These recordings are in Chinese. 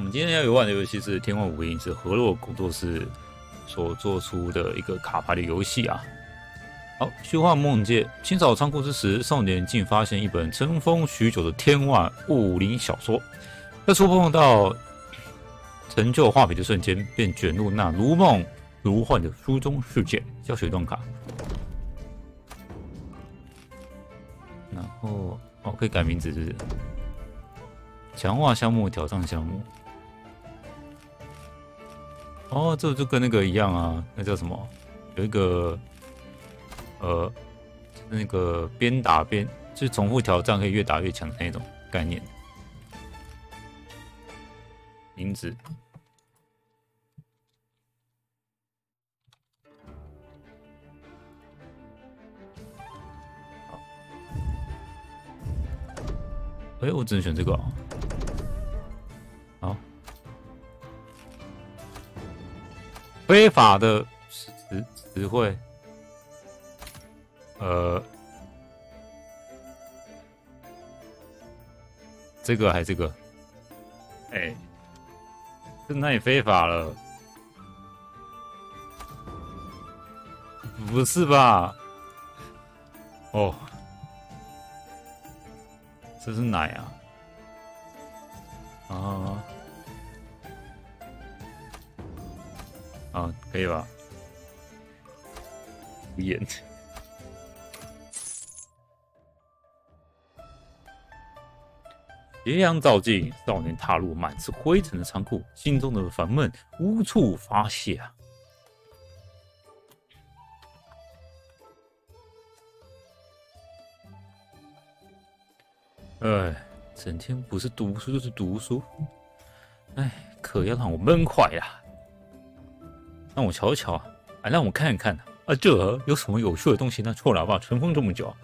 我们今天要游玩的游戏是《天外武林》，是河洛工作室所做出的一个卡牌的游戏啊。好，虚幻梦界清扫仓库之时，少年竟发现一本尘封许久的天外武林小说，在触碰到成就画笔的瞬间，便卷入那如梦如幻的书中世界。教学段卡，然后哦，可以改名字，是不是？强化项目、挑战项目。哦，这就跟那个一样啊，那叫什么？有一个，呃，那个边打边就是重复挑战，可以越打越强的那种概念。名字。哎，我只能选这个啊。非法的词词汇，呃，这个还这个，哎，这那也非法了，不是吧？哦。这是奶啊！啊啊，可以吧？演。斜阳照进，少年踏入满是灰尘的仓库，心中的烦闷无处发泄啊！哎，整天不是读书就是读书，哎，可要让我闷坏呀！让我瞧一瞧，啊，让我看一看啊，这有什么有趣的东西呢？臭喇叭尘封这么久，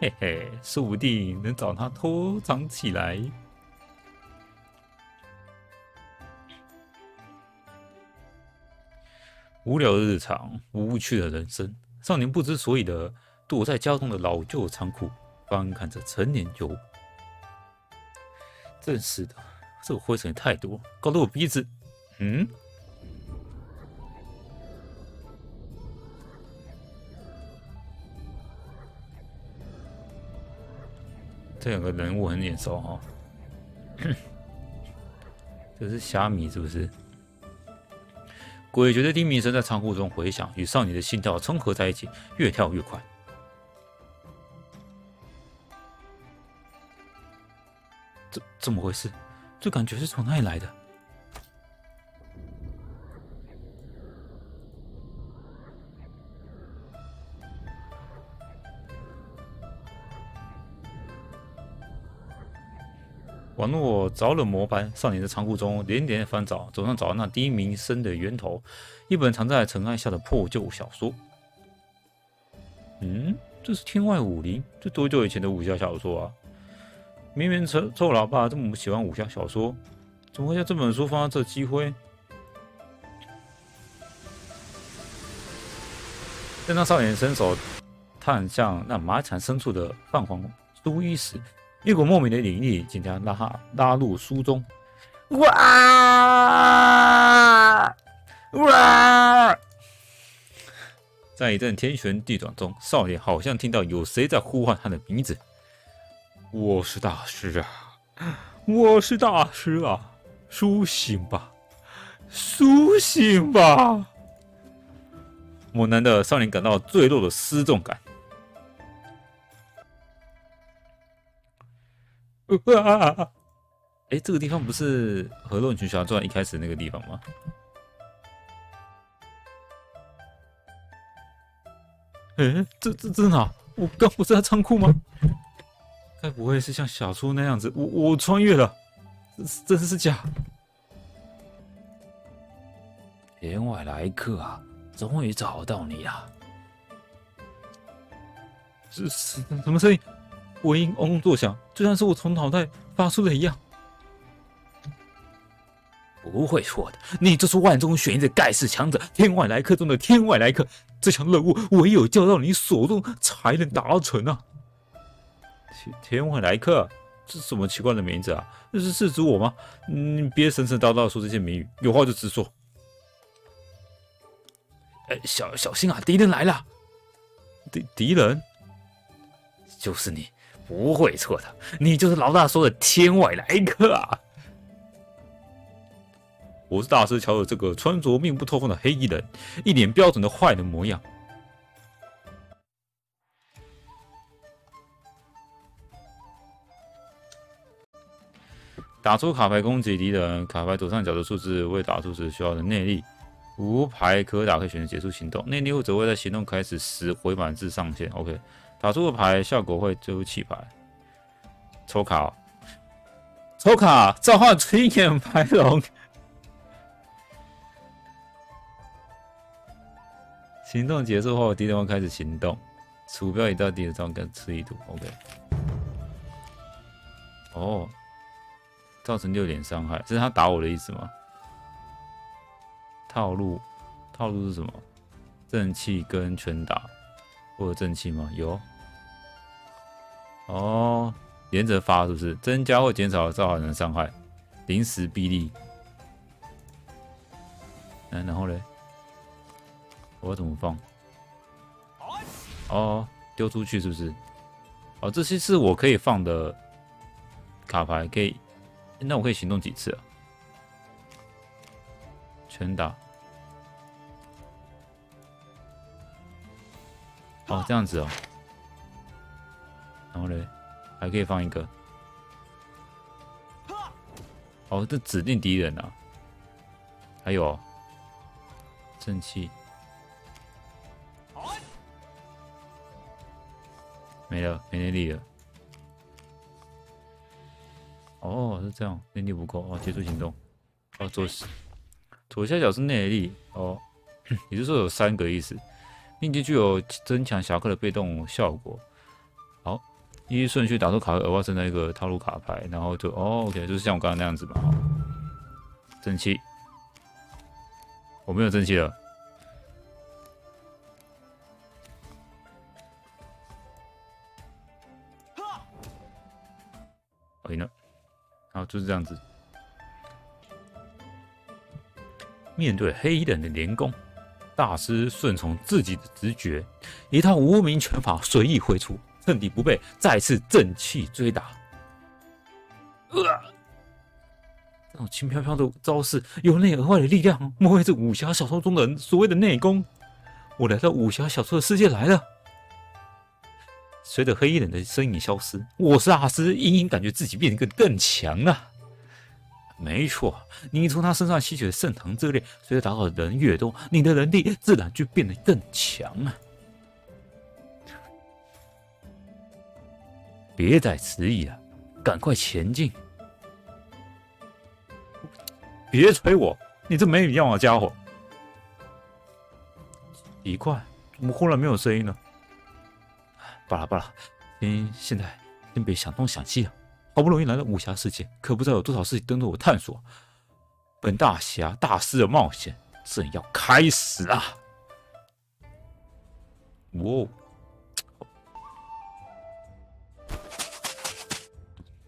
嘿嘿，说不定能找他偷藏起来。无聊的日常，无趣的人生，少年不知所以的躲在家中的老旧仓库。翻看着陈年旧物，真是的，这个灰尘太多，搞得我鼻子……嗯，这两个人物很眼熟哈，这是虾米是不是？鬼觉得低鸣声在仓库中回响，与少女的心跳重合在一起，越跳越快。怎怎么回事？这感觉是从哪里来的？宛若着了魔般，少年在仓库中连连翻找，总算找到那低鸣声的源头——一本藏在尘埃下的破旧小说。嗯，这是天外武林？这多久以前的武侠小说啊？明明臭臭老爸这么喜欢武侠小说，怎么会将这本书放在这机会？正当少年伸手探向那马场深处的泛黄书衣时，一股莫名的引力竟将拉拉入书中。哇！哇！在一阵天旋地转中，少年好像听到有谁在呼唤他的名字。我是大师啊，我是大师啊！苏醒吧，苏醒吧！猛男的少年感到坠落的失重感。啊！哎，这个地方不是《河洛群侠传》一开始那个地方吗？哎，这这这哪？我刚不是在仓库吗？该不会是像小说那样子？我我穿越了，这真是假？天外来客啊，终于找到你了！这是什么声音？回音嗡嗡作响，就像是我从脑袋发出的一样。不会错的，你就是万中选一的盖世强者，天外来客中的天外来客。这项任务唯有交到你手中才能达成啊！天外来客，这是什么奇怪的名字啊？那是是指我吗？你别神神叨叨说这些谜语，有话就直说。哎，小小心啊，敌人来了！敌敌人就是你，不会错的，你就是老大说的天外来客啊！我是大师瞧着这个穿着密不透风的黑衣人，一脸标准的坏人模样。打出卡牌攻击敌人，卡牌左上角的数字为打出时需要的内力。无牌可打可以选择结束行动，内力或者会在行动开始时回满至上限。OK，打出的牌效果会丢弃牌。抽卡，抽卡，召唤吹眼白龙。行动结束后，敌人会开始行动。鼠标移到敌人上跟吃一度。OK。哦。造成六点伤害，这是他打我的意思吗？套路，套路是什么？正气跟拳打，或者正气吗？有。哦，连着发是不是？增加或减少造好人的伤害，临时臂力。嗯，然后嘞，我怎么放？哦，丢出去是不是？哦，这些是我可以放的卡牌，可以。那我可以行动几次啊？拳打。哦，这样子哦。然后嘞，还可以放一个。哦，这指定敌人啊。还有，正气。没了，没内力了。哦，是这样，内力不够哦，结束行动。哦，左左下角是内力哦，也就是说有三个意思。并且具有增强侠客的被动效果。依顺序打出卡，额外增加一个套路卡牌，然后就哦，OK，就是像我刚刚那样子嘛。正气，我没有正气了。赢了。好，就是这样子。面对黑衣人的连攻，大师顺从自己的直觉，一套无名拳法随意挥出，趁敌不备，再次正气追打。呃，这种轻飘飘的招式，由内而外的力量，莫非是武侠小说中的所谓的内功？我来到武侠小说的世界来了。随着黑衣人的身影消失，我是大师，隐隐感觉自己变得更更强了。没错，你从他身上吸取的圣唐之力，随着打倒的人越多，你的能力自然就变得更强啊！别再迟疑了，赶快前进！别催我，你这没礼貌的家伙！奇怪，怎么忽然没有声音了？罢了罢了，您现在先别想东想西了。好不容易来到武侠世界，可不知道有多少事情等着我探索。本大侠大师的冒险正要开始啊！哇，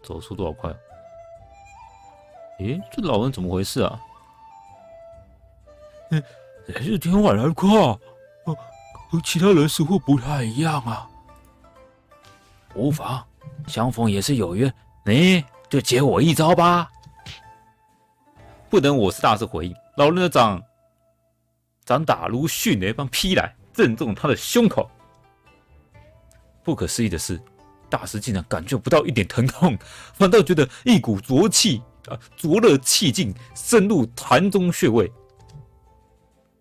走速多少快？诶，这老人怎么回事啊？也是天外来客，和其他人似乎不太一样啊。无妨，相逢也是有缘，你就接我一招吧。不等我是大师回应，老人的掌掌打如迅雷般劈来，正中他的胸口。不可思议的是，大师竟然感觉不到一点疼痛，反倒觉得一股浊气啊，灼热气劲深入潭中穴位。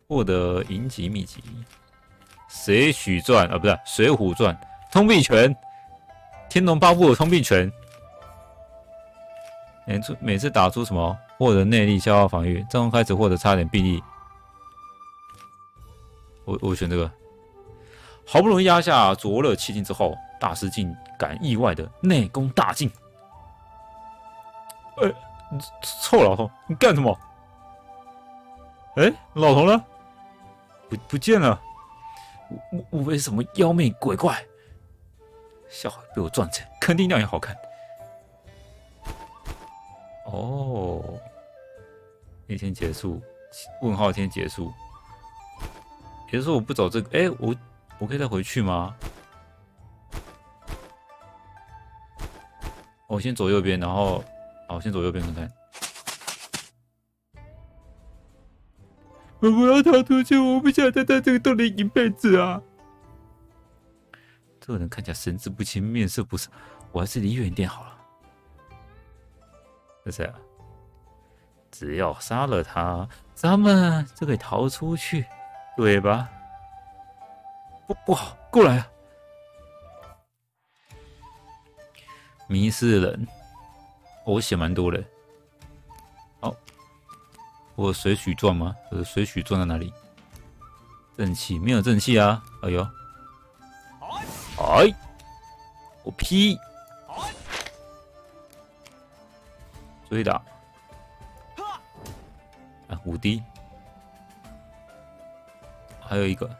获得银级秘籍《水浒传》啊，不是《水浒传》通臂拳。天龙八部的通臂拳，每次每次打出什么获得内力消耗防御，战斗开始获得差点臂力。我我选这个，好不容易压下灼热气劲之后，大师竟敢意外的内功大进。哎，臭老头，你干什么？哎，老头呢？不不见了，无无非什么妖魅鬼怪？小孩被我撞成，肯定亮眼好看。哦，一天结束，问号天结束。也就是说我不走这个，哎，我我可以再回去吗？我先走右边，然后，好，先走右边看看。我不要逃出去，我不想待在这个洞里一辈子啊！这个人看起来神志不清，面色不善，我还是离远一点好了。是谁啊？只要杀了他，咱们就可以逃出去，对吧？不不好，过来啊！迷失的人，我写蛮多的。好，我水许钻吗？呃，水许钻在哪里？正气没有正气啊！哎呦，哎，我劈，追打。啊五滴，还有一个。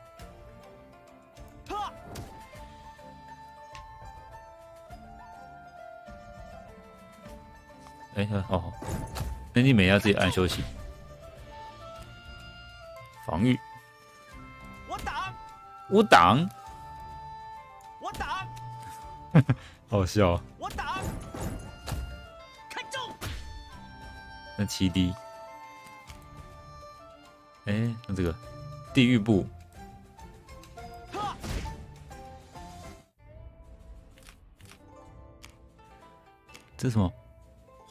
哎，好，那你每要自己按休息，防御。我挡，我挡，我挡，好笑。我挡，看中。那七 D。哎，那这个地狱步，这什么？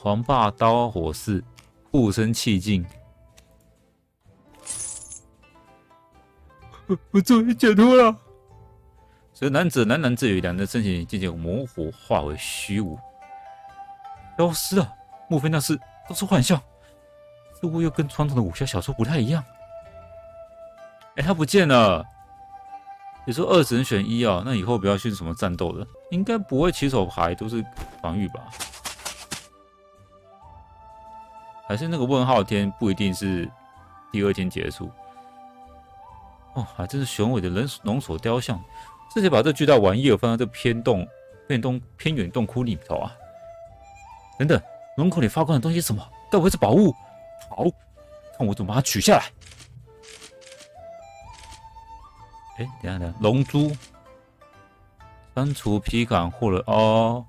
黄霸刀火势，护身气劲。我终于解脱了。所以男子喃喃自语，两人身形渐渐模糊，化为虚无，消失了。莫非那是都是幻象？似乎又跟传统的武侠小说不太一样。哎，他不见了。你说二人选一啊？那以后不要去什么战斗了，应该不会起手牌都是防御吧？还是那个问号天不一定是第二天结束？哦，还真是雄伟的人龙首雕像，直接把这巨大玩意儿放在这偏洞、偏洞、偏远洞窟里头啊！等等，龙口里发光的东西什么？该不会是宝物？好，看我怎么把它取下来！哎，等下等下，龙珠删除皮感获了哦。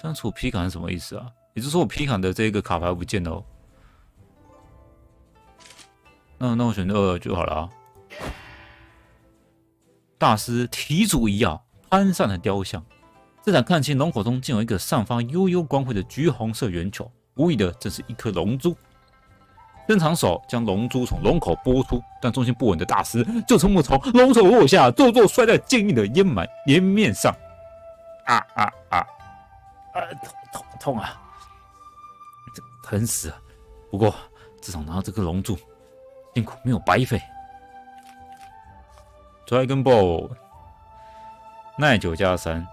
删除皮卡是什么意思啊？也就是说我皮卡的这个卡牌不见了。那那我选二就好了啊。大师提主一样，潘善的雕像。这才看清龙口中竟有一个散发悠悠光辉的橘红色圆球，无疑的正是一颗龙珠。伸长手将龙珠从龙口拨出，但重心不稳的大师就从木从龙首落下，重重摔在坚硬的烟满烟面上。啊啊啊！啊，痛痛痛啊！这疼死了。不过至少拿到这颗龙珠，辛苦没有白费。Dragon Ball，耐久加三。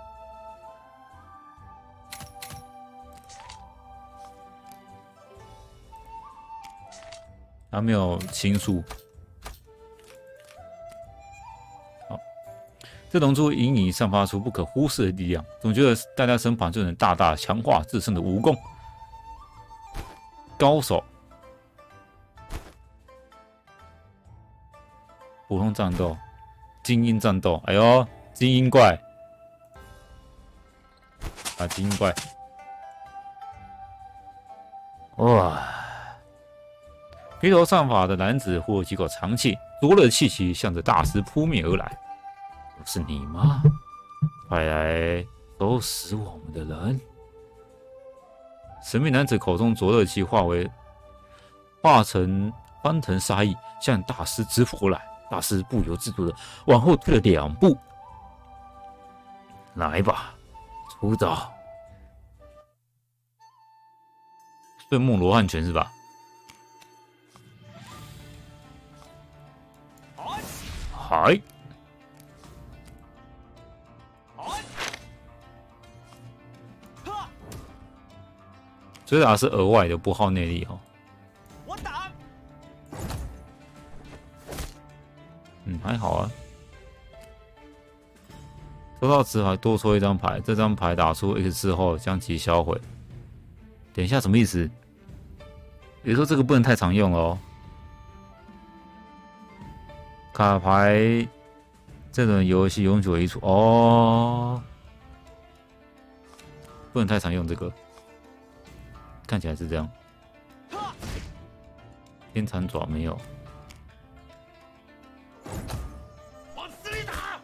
还没有倾诉。这龙珠隐隐散发出不可忽视的力量，总觉得在身旁就能大大强化自身的武功。高手，普通战斗，精英战斗。哎呦，精英怪，啊，精英怪，哇！披头散发的男子呼了几口长气，灼热气息向着大师扑面而来。是你吗？快来收拾我们的人！神秘男子口中灼热气化为化成翻腾杀意，向大师直扑过来。大师不由自主的往后退了两步。来吧，出招！睡梦罗汉拳是吧？嗨！追打是额外的，不耗内力哦。我打。嗯，还好啊。抽到纸牌多抽一张牌，这张牌打出 X 之后将其销毁。等一下，什么意思？比如说这个不能太常用哦。卡牌这种游戏永久移除哦，不能太常用这个。看起来是这样。天蚕爪没有。往死里打！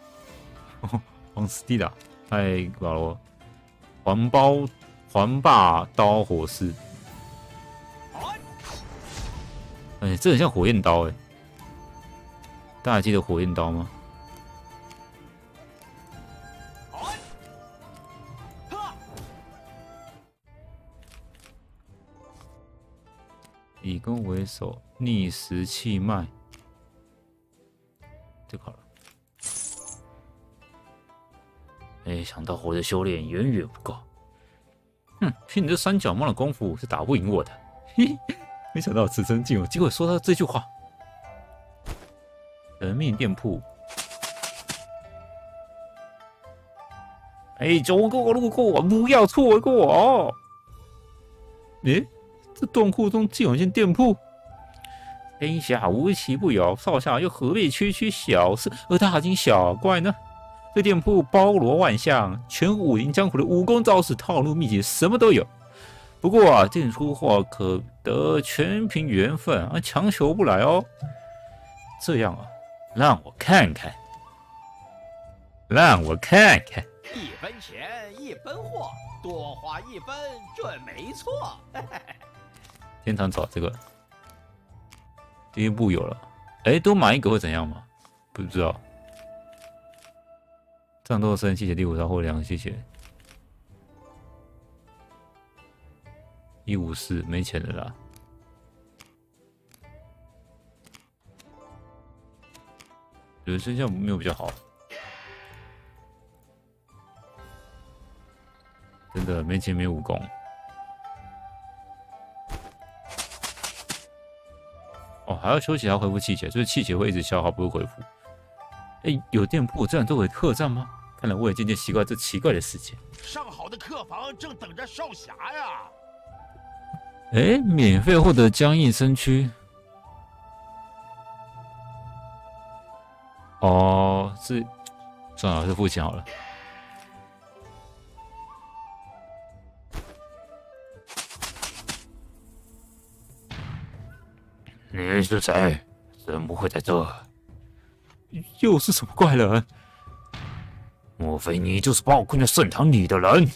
往死里打！太搞了！环包环霸刀火势。哎，这很像火焰刀哎。大家记得火焰刀吗？弓为首，逆时气脉，这好了。没想到我的修炼远远不够。哼，凭你这三脚猫的功夫是打不赢我的。嘿，没想到此生竟有机会说到这句话。神秘店铺。哎，走过路过，不要错过。诶。这洞窟中竟有一间店铺，天下无奇不有，少侠又何必区区小事而大惊小怪呢？这店铺包罗万象，全武林江湖的武功招式、套路秘籍，什么都有。不过啊，店出货可得全凭缘分啊，强求不来哦。这样啊，让我看看，让我看看，一分钱一分货，多花一分准没错。天堂找这个第一步有了，哎，多买一个会怎样吗？不知道。战斗声，谢谢第五套货粮，谢谢。一五四，没钱了啦。人生项没有比较好，真的没钱没武功。还要休息，还要恢复气血，所以气血会一直消耗，不会恢复。哎，有店铺这样都会客栈吗？看来我也渐渐习惯这奇怪的世界。上好的客房正等着少侠呀！哎，免费获得僵硬身躯。哦，是，算了，还是付钱好了。你是谁？怎么会在这？又是什么怪人？莫非你就是把我困在圣堂里的人？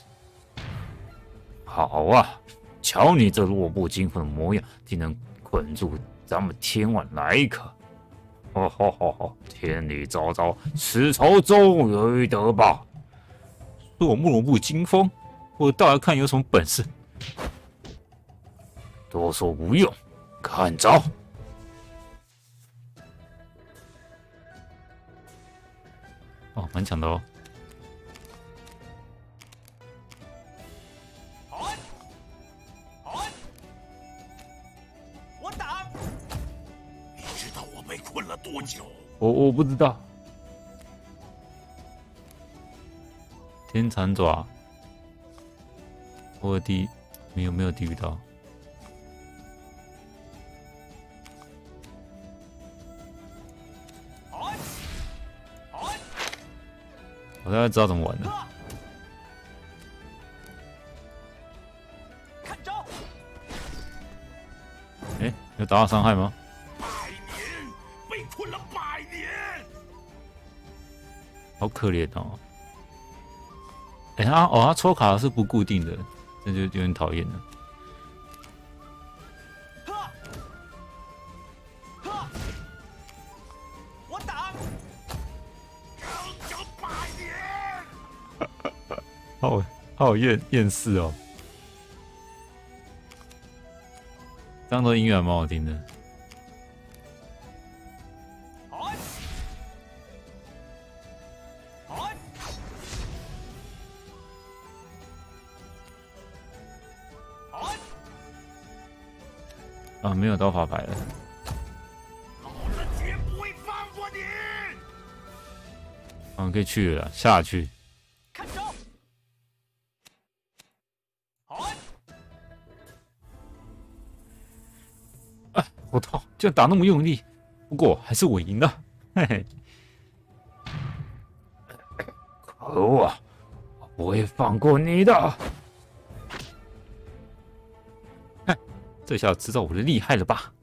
好啊，瞧你这弱不禁风的模样，竟能捆住咱们天外来客！哈哈哈哈！天理昭昭，此仇终有一得报。若漠不惊风，我倒要看有什么本事。多说无用，看招！哦，蛮强的哦。我打。你知道我被困了多久？我我不知道。天蚕爪，我地没有没有地狱刀。我大概知道怎么玩了。看招！哎，有打到伤害吗？百年被困了百年，好可怜哦。哎，他哦，他抽卡是不固定的，这就有点讨厌了。好，厌厌世哦！这的音乐还蛮好听的。啊，没有刀法牌了。老子绝不会放过你！嗯，可以去了，下去。居然打那么用力，不过还是我赢了，嘿嘿。可恶啊，我不会放过你的！哼，这下知道我的厉害了吧？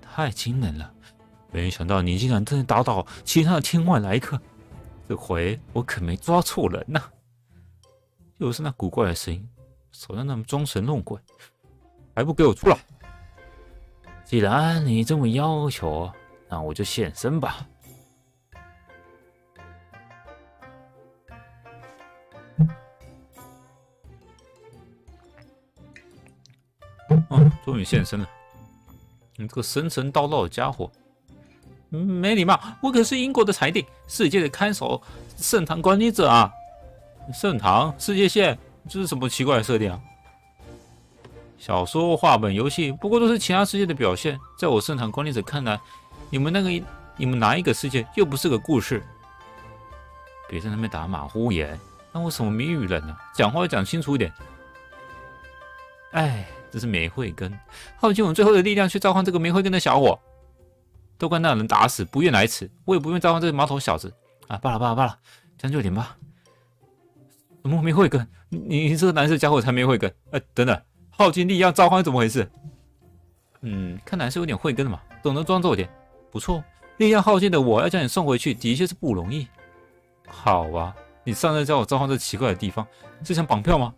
太惊人了！没想到你竟然真的打倒其他的天外来客，这回我可没抓错人呐！又是那古怪的声音，手上那么装神弄鬼，还不给我出来！既然你这么要求，那我就现身吧。终于现身了！你这个神神叨叨的家伙，没礼貌！我可是英国的裁定，世界的看守，圣堂管理者啊！圣堂世界线，这是什么奇怪的设定啊？小说、画本、游戏，不过都是其他世界的表现。在我圣堂管理者看来，你们那个、你们哪一个世界又不是个故事？别在那边打马虎眼，那我什么谜语人呢？讲话要讲清楚一点。哎。这是梅慧根，耗尽我们最后的力量去召唤这个梅慧根的小伙，都怪那人打死不愿来此，我也不愿召唤这个毛头小子啊！罢了罢了罢了，将就点吧。什么梅慧根？你这个蓝色家伙才没慧根！哎，等等，耗尽力量召唤怎么回事？嗯，看来是有点慧根的嘛，懂得装作点，不错。力量耗尽的我要将你送回去，的确是不容易。好啊，你上次叫我召唤这奇怪的地方，是想绑票吗？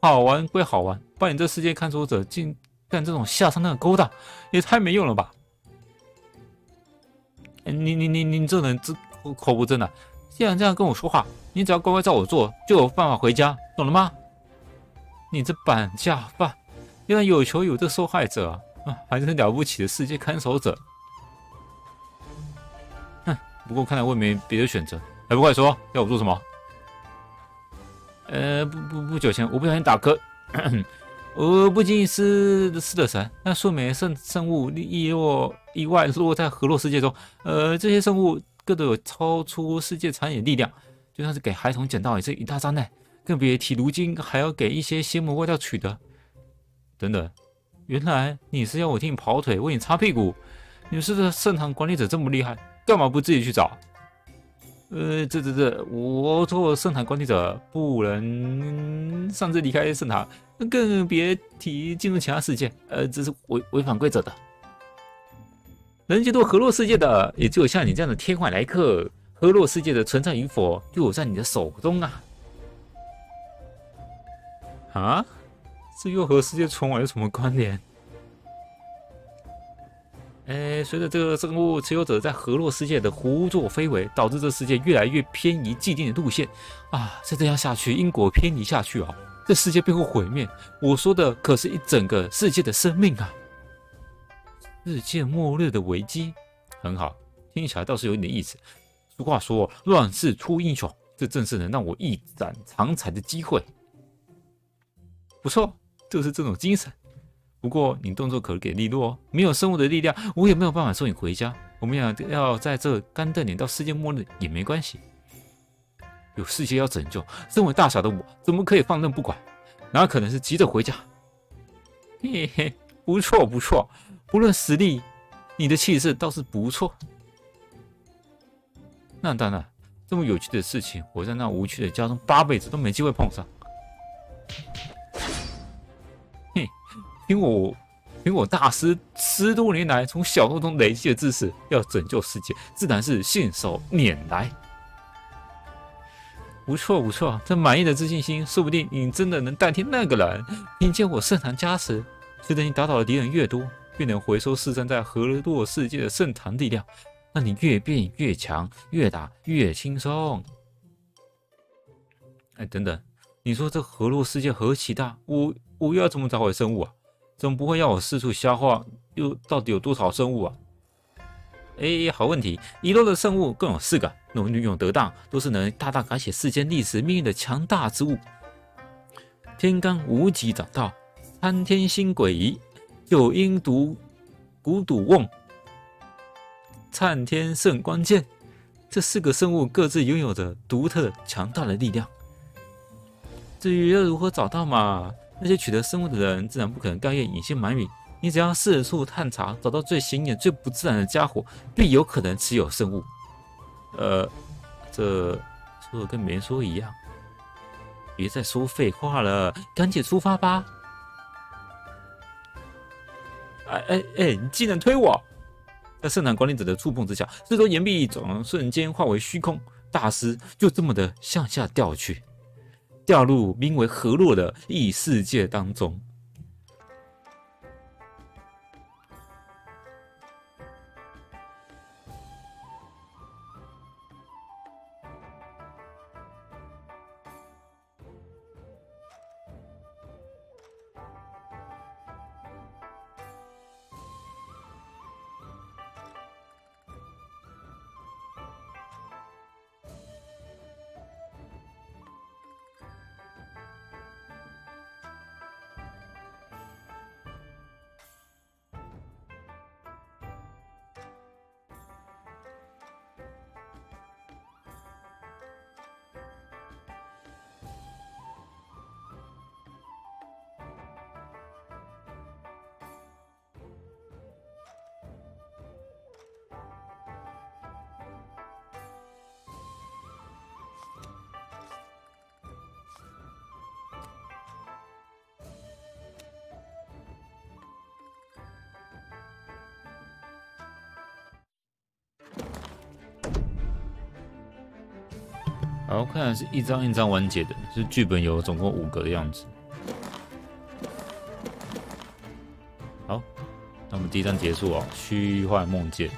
好玩归好玩，把你这世界看守者竟干这种下三滥的勾当，也太没用了吧！你你你你这人这口不真的，既然这样跟我说话，你只要乖乖照我做，就有办法回家，懂了吗？你这绑架犯，原来有求有这受害者啊，还是了不起的世界看守者。哼，不过看来我也没别的选择，还不快说，要我做什么？呃，不不不久前我不小心打嗝，我不经意失失了神，那数枚生生物意落意外落在河洛世界中，呃，这些生物各都有超出世界常理力量，就算是给孩童捡到也是一大灾难，更别提如今还要给一些邪魔外道取得。等等，原来你是要我替你跑腿，为你擦屁股？你是这圣堂管理者这么厉害，干嘛不自己去找？呃，这这这，我做圣堂管理者不能擅自离开圣堂，更别提进入其他世界。呃，这是违违反规则的。能进入河洛世界的，也只有像你这样的天外来客。河洛世界的存在与否，就在你的手中啊！啊，这又和世界存亡有什么关联？哎，随着这个生物持有者在河洛世界的胡作非为，导致这世界越来越偏移既定的路线啊！再这样下去，因果偏离下去啊，这世界便会毁灭。我说的可是一整个世界的生命啊！世界末日的危机，很好，听起来倒是有点意思。俗话说，乱世出英雄，这正是能让我一展长才的机会。不错，就是这种精神。不过你动作可给利落，没有生物的力量，我也没有办法送你回家。我们俩要在这干瞪眼到世界末日也没关系。有世界要拯救，身为大傻的我怎么可以放任不管？哪可能是急着回家？嘿嘿，不错不错，不论实力，你的气势倒是不错。那当然，这么有趣的事情，我在那无趣的家中八辈子都没机会碰上。凭我，凭我大师十多年来从小说中累积的知识，要拯救世界，自然是信手拈来。不错不错，这满意的自信心，说不定你真的能代替那个人。凭借我圣堂加持，随着你打倒的敌人越多，越能回收四散在河洛世界的圣堂力量，让你越变越强，越打越轻松。哎，等等，你说这河洛世界何其大，我我要怎么找回生物啊？怎不会要我四处瞎画？又到底有多少生物啊？哎，好问题！遗落的生物共有四个，若运用得当，都是能大大改写世间历史命运的强大之物。天罡无极掌道、参天星鬼仪、九阴毒古赌瓮、灿天圣光剑，这四个生物各自拥有着独特强大的力量。至于要如何找到嘛？那些取得生物的人自然不可能甘愿隐姓埋名，你只要四处探查，找到最显眼、最不自然的家伙，必有可能持有生物。呃，这说的跟没说一样。别再说废话了，赶紧出发吧！哎哎哎，你竟然推我！在圣坛管理者的触碰之下，四周岩壁总瞬间化为虚空，大师就这么的向下掉去，掉入名为河洛的异世界当中。好，看来是一张一张完结的，是剧本有总共五格的样子。好，那么第一章结束哦，虚幻梦界。